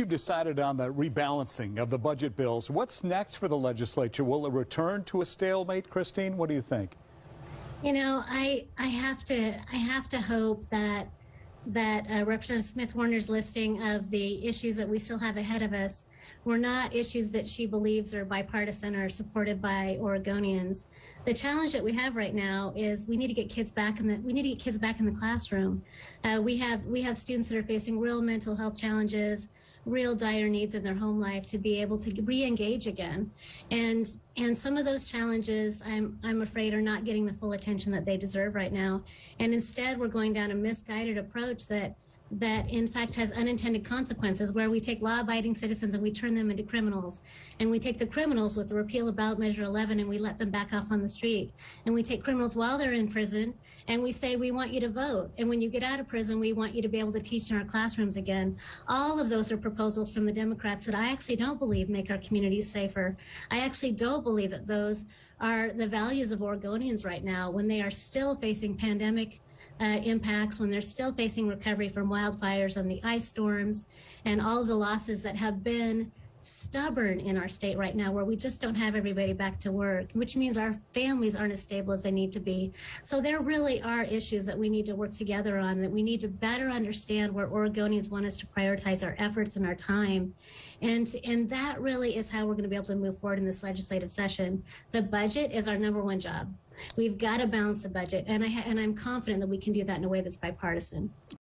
You've decided on the rebalancing of the budget bills. What's next for the legislature? Will it return to a stalemate, Christine? What do you think? You know, I I have to I have to hope that that uh, Representative Smith Warner's listing of the issues that we still have ahead of us were not issues that she believes are bipartisan or supported by Oregonians. The challenge that we have right now is we need to get kids back in the we need to get kids back in the classroom. Uh, we have we have students that are facing real mental health challenges real dire needs in their home life to be able to re-engage again. And and some of those challenges i'm i'm afraid are not getting the full attention that they deserve right now. And instead we're going down a misguided approach that that in fact has unintended consequences where we take law abiding citizens and we turn them into criminals. And we take the criminals with the repeal of ballot measure 11 and we let them back off on the street. And we take criminals while they're in prison and we say, we want you to vote. And when you get out of prison, we want you to be able to teach in our classrooms again. All of those are proposals from the Democrats that I actually don't believe make our communities safer. I actually don't believe that those are the values of Oregonians right now when they are still facing pandemic uh, impacts, when they're still facing recovery from wildfires and the ice storms and all of the losses that have been stubborn in our state right now where we just don't have everybody back to work, which means our families aren't as stable as they need to be. So there really are issues that we need to work together on, that we need to better understand where Oregonians want us to prioritize our efforts and our time. And, and that really is how we're going to be able to move forward in this legislative session. The budget is our number one job. We've got to balance the budget, and, I and I'm confident that we can do that in a way that's bipartisan.